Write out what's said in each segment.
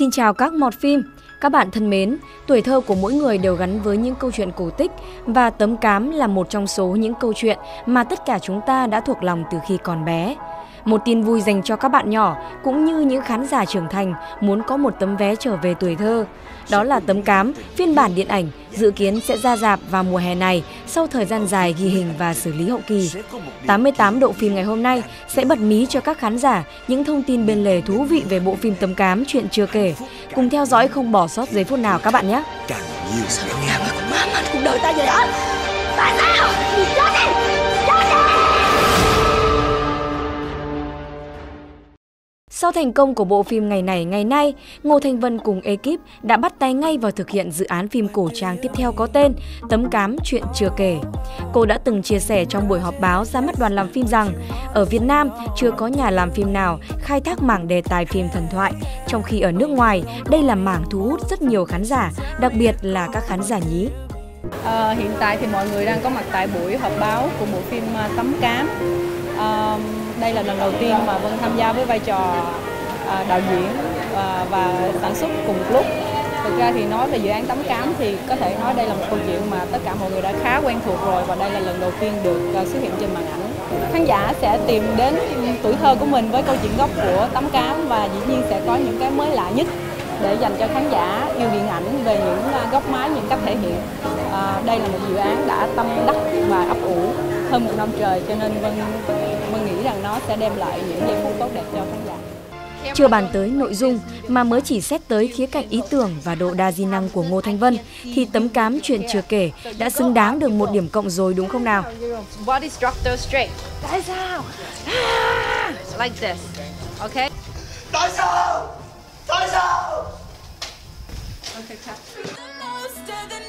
Xin chào các mọt phim. Các bạn thân mến, tuổi thơ của mỗi người đều gắn với những câu chuyện cổ tích và Tấm Cám là một trong số những câu chuyện mà tất cả chúng ta đã thuộc lòng từ khi còn bé. Một tin vui dành cho các bạn nhỏ cũng như những khán giả trưởng thành muốn có một tấm vé trở về tuổi thơ. Đó là Tấm Cám, phiên bản điện ảnh dự kiến sẽ ra dạp vào mùa hè này sau thời gian dài ghi hình và xử lý hậu kỳ. 88 độ phim ngày hôm nay sẽ bật mí cho các khán giả những thông tin bên lề thú vị về bộ phim Tấm Cám chuyện chưa kể. Cùng theo dõi không bỏ sót giây phút nào các bạn nhé. Càng nhiều sao nghe mà con má cuộc đời ta vậy đó. Tại sao? Chết đi! Sau thành công của bộ phim Ngày này ngày nay, Ngô Thanh Vân cùng ekip đã bắt tay ngay vào thực hiện dự án phim cổ trang tiếp theo có tên Tấm Cám Chuyện Chưa Kể. Cô đã từng chia sẻ trong buổi họp báo ra mắt đoàn làm phim rằng ở Việt Nam chưa có nhà làm phim nào khai thác mảng đề tài phim thần thoại, trong khi ở nước ngoài đây là mảng thu hút rất nhiều khán giả, đặc biệt là các khán giả nhí. À, hiện tại thì mọi người đang có mặt tại buổi họp báo của bộ phim ờ, Tấm Cám. À, đây là lần đầu tiên mà Vân tham gia với vai trò à, đạo diễn và, và sản xuất cùng lúc. Thực ra thì nói về dự án Tấm Cám thì có thể nói đây là một câu chuyện mà tất cả mọi người đã khá quen thuộc rồi và đây là lần đầu tiên được à, xuất hiện trên màn ảnh. Khán giả sẽ tìm đến tuổi thơ của mình với câu chuyện gốc của Tấm Cám và dĩ nhiên sẽ có những cái mới lạ nhất để dành cho khán giả yêu điện ảnh về những à, góc máy, những cách thể hiện. À, đây là một dự án đã tâm đắc và ấp ủ hơn một năm trời cho nên Vân Vân nghĩ rằng nó sẽ đem lại những giây phút tốt đẹp cho khán giả. Chưa bàn tới nội dung mà mới chỉ xét tới khía cạnh ý tưởng và độ đa di năng của Ngô Thanh Vân thì tấm cám chuyện chưa kể đã xứng đáng được một điểm cộng rồi đúng không nào? Tại sao? Like this. Okay. Tại sao? Tại sao?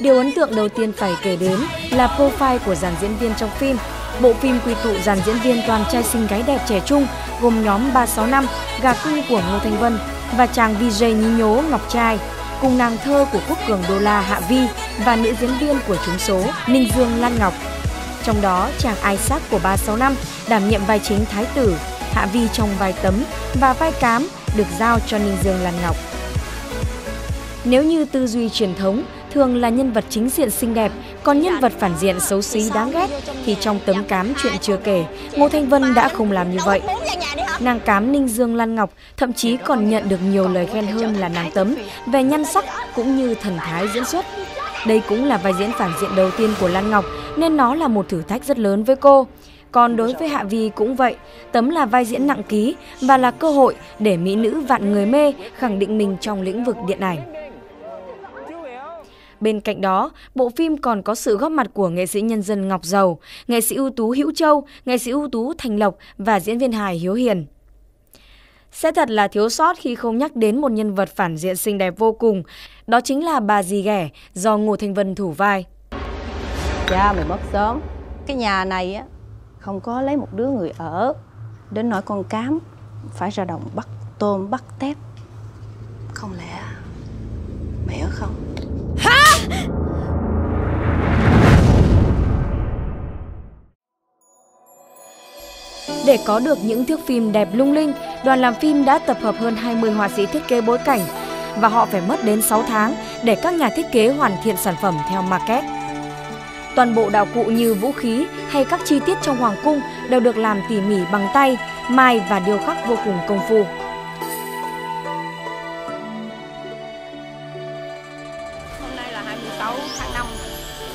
Điều ấn tượng đầu tiên phải kể đến là profile của dàn diễn viên trong phim. Bộ phim quy tụ dàn diễn viên toàn trai xinh gái đẹp trẻ trung gồm nhóm 365, gà cưng của Ngô Thanh Vân và chàng VJ nhí nhố Ngọc Trai cùng nàng thơ của quốc cường đô la Hạ Vi và nữ diễn viên của chúng số Ninh Dương Lan Ngọc. Trong đó, chàng Isaac của 365 đảm nhiệm vai chính Thái tử, Hạ Vi trong vai tấm và vai cám được giao cho Ninh Dương Lan Ngọc. Nếu như tư duy truyền thống thường là nhân vật chính diện xinh đẹp, còn nhân vật phản diện xấu xí đáng ghét thì trong tấm cám chuyện chưa kể, Ngô Thanh Vân đã không làm như vậy. Nàng cám Ninh Dương Lan Ngọc thậm chí còn nhận được nhiều lời khen hơn là nàng tấm về nhan sắc cũng như thần thái diễn xuất. Đây cũng là vai diễn phản diện đầu tiên của Lan Ngọc nên nó là một thử thách rất lớn với cô. Còn đối với Hạ Vi cũng vậy, tấm là vai diễn nặng ký và là cơ hội để mỹ nữ vạn người mê khẳng định mình trong lĩnh vực điện ảnh. Bên cạnh đó, bộ phim còn có sự góp mặt của nghệ sĩ nhân dân Ngọc Dầu, nghệ sĩ ưu tú Hữu Châu, nghệ sĩ ưu tú Thành Lộc và diễn viên hài Hiếu Hiền. Sẽ thật là thiếu sót khi không nhắc đến một nhân vật phản diện xinh đẹp vô cùng, đó chính là bà dì ghẻ do Ngô Thanh Vân thủ vai. Cha mày mất sớm, cái nhà này á không có lấy một đứa người ở, đến nỗi con cám phải ra đồng bắt tôm bắt tép. Không lẽ mày ở không? Để có được những thước phim đẹp lung linh, đoàn làm phim đã tập hợp hơn 20 họa sĩ thiết kế bối cảnh và họ phải mất đến 6 tháng để các nhà thiết kế hoàn thiện sản phẩm theo market. Toàn bộ đạo cụ như vũ khí hay các chi tiết trong hoàng cung đều được làm tỉ mỉ bằng tay, mai và điêu khắc vô cùng công phu. 26 tháng 5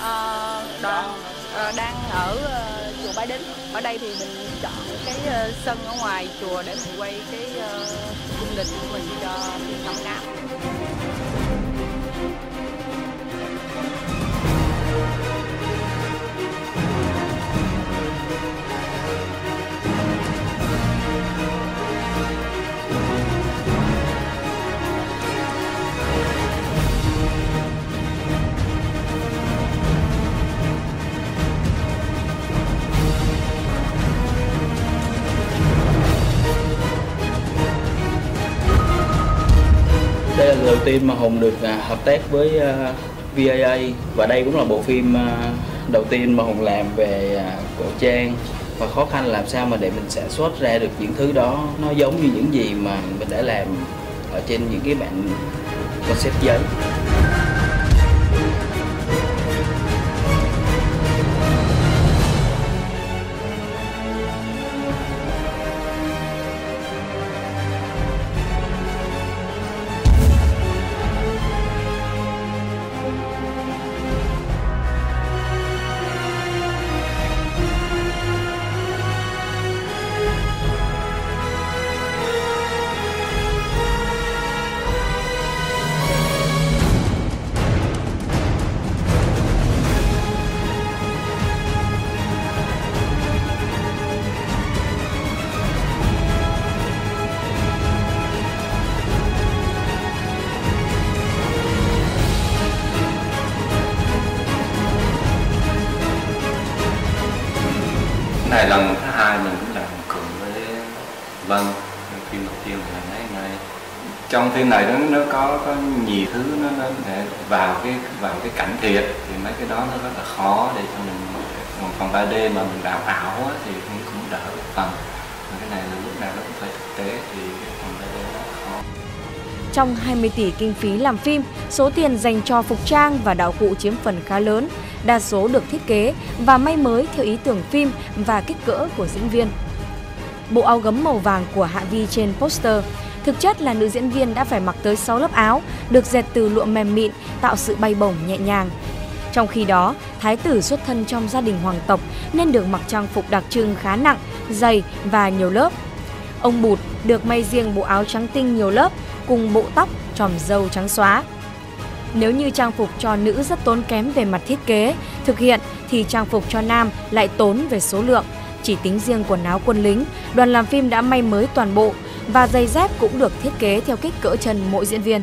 à, đoàn à, đang ở à, chùa Bái Đính. Ở đây thì mình chọn cái à, sân ở ngoài chùa để mình quay cái à, cung đình của mình cho năm nay tiên mà hùng được à, hợp tác với à, VAA và đây cũng là bộ phim à, đầu tiên mà hùng làm về cổ trang. Và khó khăn làm sao mà để mình sản xuất ra được những thứ đó. Nó giống như những gì mà mình đã làm ở trên những cái bản concept giấy này lần thứ hai mình cũng làm cùng với Vân phim đầu tiên mình làm mấy này trong phim này nó nó có có nhiều thứ nó nó để vào cái vào cái cảnh thiệt thì mấy cái đó nó rất là khó để cho mình còn phần 3D mà mình đào ảo á, thì cũng cũng đỡ một phần. Mà cái này là lúc nào nó cũng phải thực tế thì cái phần 3D nó khó. Trong 20 tỷ kinh phí làm phim, số tiền dành cho phục trang và đạo cụ chiếm phần khá lớn, đa số được thiết kế và may mới theo ý tưởng phim và kích cỡ của diễn viên. Bộ áo gấm màu vàng của Hạ Vi trên poster thực chất là nữ diễn viên đã phải mặc tới 6 lớp áo được dệt từ lụa mềm mịn tạo sự bay bổng nhẹ nhàng. Trong khi đó, thái tử xuất thân trong gia đình hoàng tộc nên được mặc trang phục đặc trưng khá nặng, dày và nhiều lớp. Ông Bụt được may riêng bộ áo trắng tinh nhiều lớp cùng bộ tóc tròm râu trắng xóa. Nếu như trang phục cho nữ rất tốn kém về mặt thiết kế, thực hiện thì trang phục cho nam lại tốn về số lượng. Chỉ tính riêng quần áo quân lính, đoàn làm phim đã may mới toàn bộ và giày dép cũng được thiết kế theo kích cỡ chân mỗi diễn viên.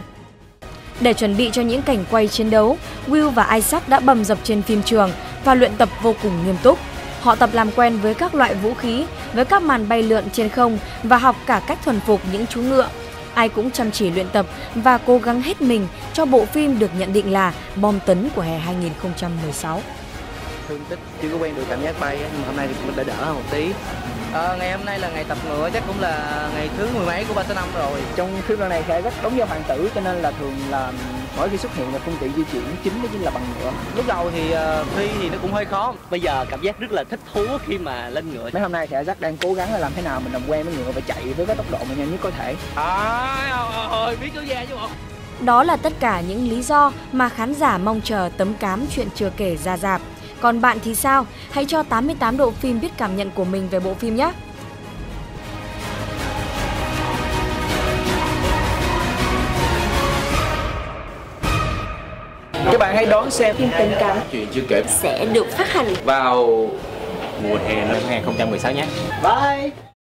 Để chuẩn bị cho những cảnh quay chiến đấu, Will và Isaac đã bầm dập trên phim trường và luyện tập vô cùng nghiêm túc. Họ tập làm quen với các loại vũ khí, với các màn bay lượn trên không và học cả cách thuần phục những chú ngựa. Ai cũng chăm chỉ luyện tập và cố gắng hết mình cho bộ phim được nhận định là bom tấn của hè 2016. thương tích chưa có quen được cảm giác bay nhưng mà hôm nay thì cũng đã đỡ hơn một tí Ờ, ngày hôm nay là ngày tập ngựa chắc cũng là ngày thứ mười mấy của ba số năm rồi trong phim lần này sẽ rất đóng vai hoàng tử cho nên là thường là mỗi khi xuất hiện là phương tiện di chuyển chính đó chính là bằng ngựa lúc đầu thì uh, thi thì nó cũng hơi khó bây giờ cảm giác rất là thích thú khi mà lên ngựa mấy hôm nay thì rất đang cố gắng là làm thế nào mình làm quen với ngựa và chạy với cái tốc độ mà nhanh nhất có thể à, ơi biết về chứ bộ Đó là tất cả những lý do mà khán giả mong chờ tấm cám chuyện chưa kể ra dạp. Còn bạn thì sao? Hãy cho 88 độ phim biết cảm nhận của mình về bộ phim nhé! Các bạn hãy đón xem. Phim tình cảm chuyện chưa kể. sẽ được phát hành. Vào mùa hè năm 2016 nhé. bye